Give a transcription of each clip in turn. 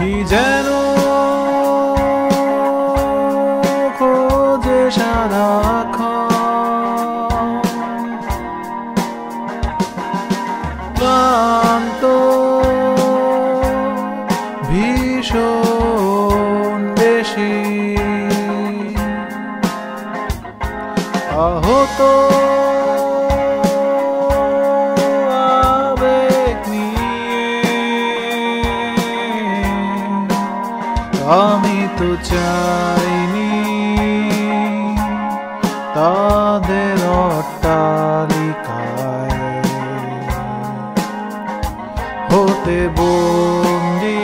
কি যেন খোঁজে সারাক্ষণ ক্লান্ত ভীষণ বেশি। আমি তো চাইনি তাদের হতে বন্দি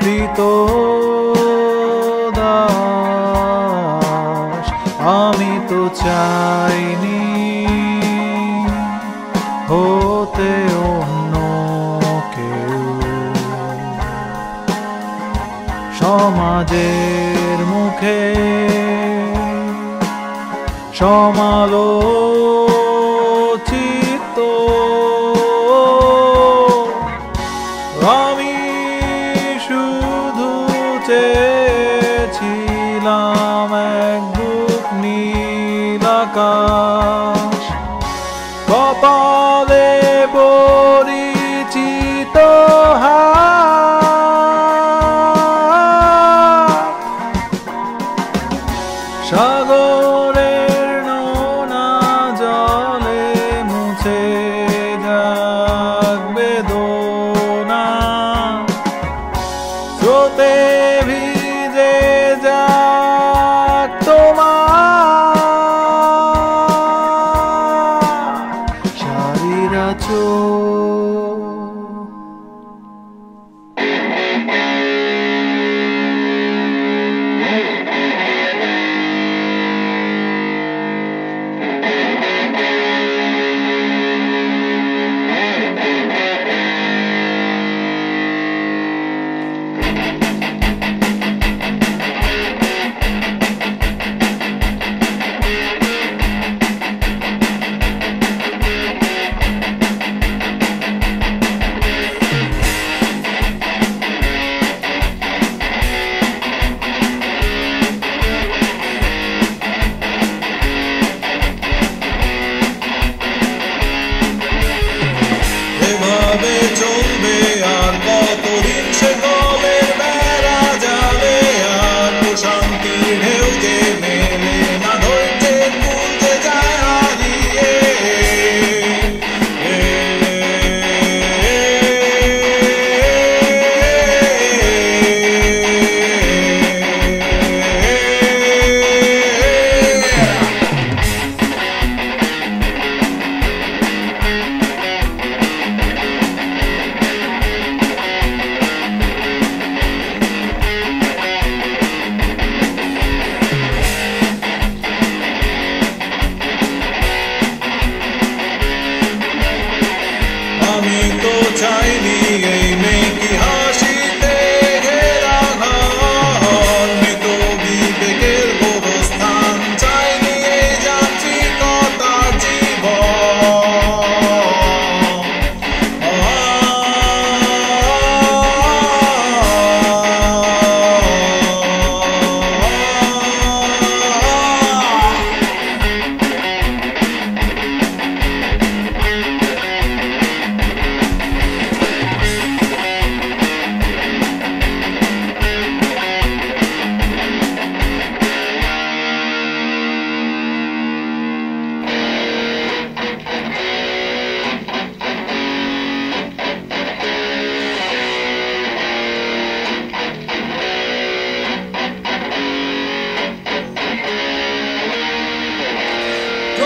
কৃত আমি তো চাইনি সমাজের মুখে সমালোচিত। আমি শুধু চেয়েছিলাম এক বুক নীল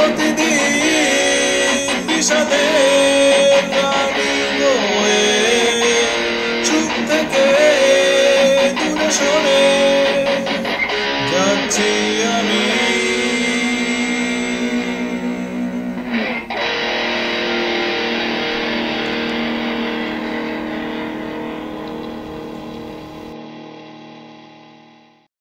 ότι την πείσατε